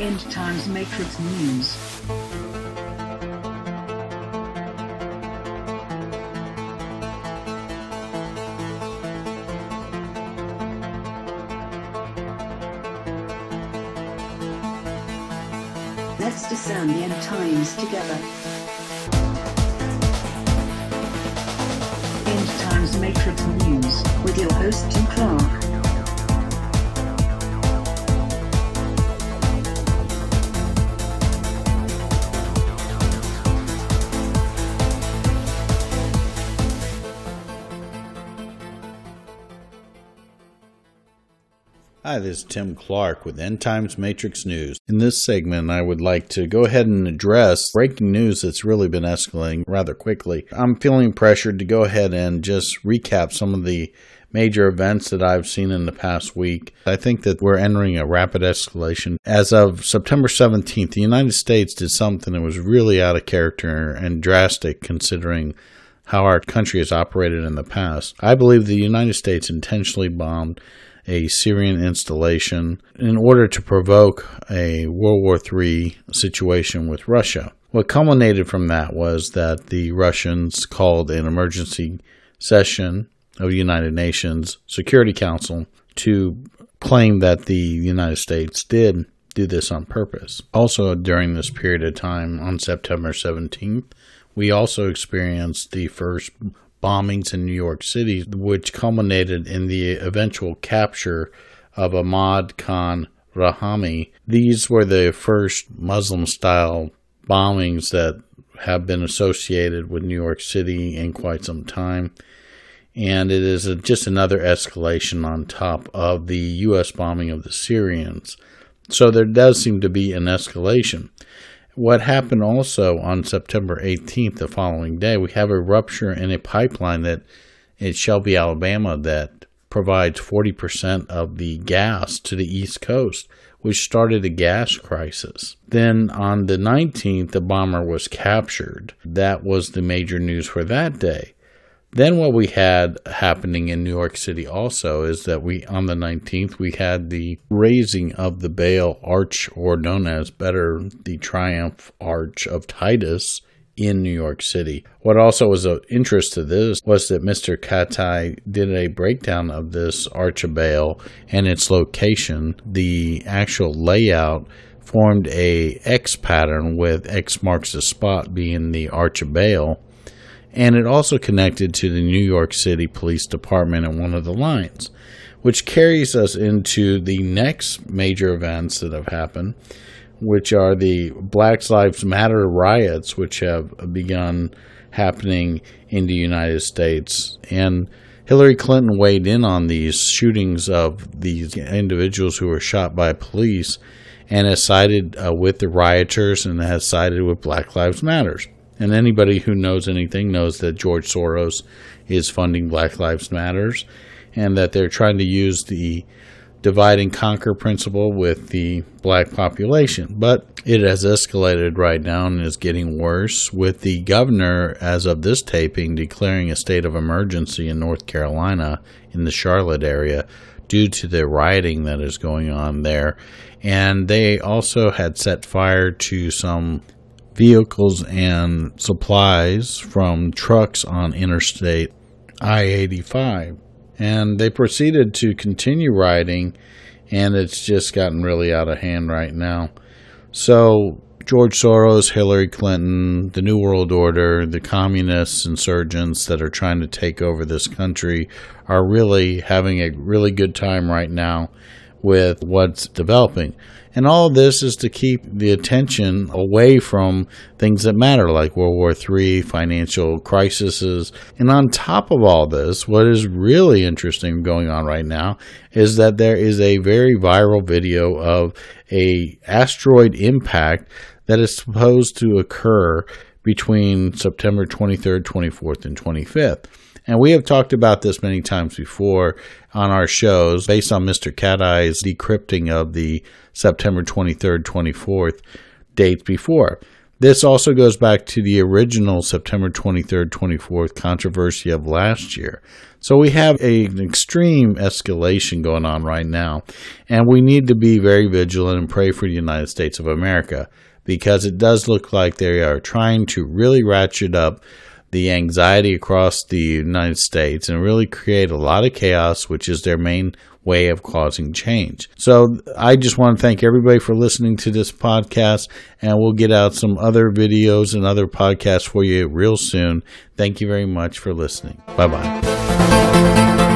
End Times Matrix News. Let's discern the end times together. End Times Matrix News with your host Hi, this is Tim Clark with End Times Matrix News. In this segment, I would like to go ahead and address breaking news that's really been escalating rather quickly. I'm feeling pressured to go ahead and just recap some of the major events that I've seen in the past week. I think that we're entering a rapid escalation. As of September 17th, the United States did something that was really out of character and drastic considering how our country has operated in the past. I believe the United States intentionally bombed a Syrian installation in order to provoke a World War III situation with Russia. What culminated from that was that the Russians called an emergency session of the United Nations Security Council to claim that the United States did do this on purpose. Also, during this period of time on September 17th, we also experienced the first bombings in New York City, which culminated in the eventual capture of Ahmad Khan Rahami. These were the first Muslim style bombings that have been associated with New York City in quite some time. And it is a, just another escalation on top of the U.S. bombing of the Syrians. So there does seem to be an escalation. What happened also on September 18th, the following day, we have a rupture in a pipeline that in Shelby, Alabama, that provides 40% of the gas to the East Coast, which started a gas crisis. Then on the 19th, the bomber was captured. That was the major news for that day. Then what we had happening in New York City also is that we on the 19th we had the raising of the Baal Arch or known as better the Triumph Arch of Titus in New York City. What also was of interest to this was that Mr. Katai did a breakdown of this Arch of Baal and its location. The actual layout formed a X pattern with X marks the spot being the Arch of Baal and it also connected to the New York City Police Department at one of the lines, which carries us into the next major events that have happened, which are the Black Lives Matter riots, which have begun happening in the United States. And Hillary Clinton weighed in on these shootings of these individuals who were shot by police and has sided uh, with the rioters and has sided with Black Lives Matters. And anybody who knows anything knows that George Soros is funding Black Lives Matters and that they're trying to use the divide and conquer principle with the black population. But it has escalated right now and is getting worse, with the governor, as of this taping, declaring a state of emergency in North Carolina in the Charlotte area due to the rioting that is going on there. And they also had set fire to some vehicles and supplies from trucks on Interstate I 85. And they proceeded to continue riding, and it's just gotten really out of hand right now. So, George Soros, Hillary Clinton, the New World Order, the communists, insurgents that are trying to take over this country are really having a really good time right now with what's developing. And all this is to keep the attention away from things that matter, like World War III, financial crises. And on top of all this, what is really interesting going on right now is that there is a very viral video of a asteroid impact that is supposed to occur between September 23rd, 24th, and 25th. And we have talked about this many times before on our shows based on Mr. Cat Eye's decrypting of the September 23rd, 24th dates before. This also goes back to the original September 23rd, 24th controversy of last year. So we have a, an extreme escalation going on right now, and we need to be very vigilant and pray for the United States of America because it does look like they are trying to really ratchet up the anxiety across the United States and really create a lot of chaos, which is their main way of causing change. So I just want to thank everybody for listening to this podcast, and we'll get out some other videos and other podcasts for you real soon. Thank you very much for listening. Bye bye.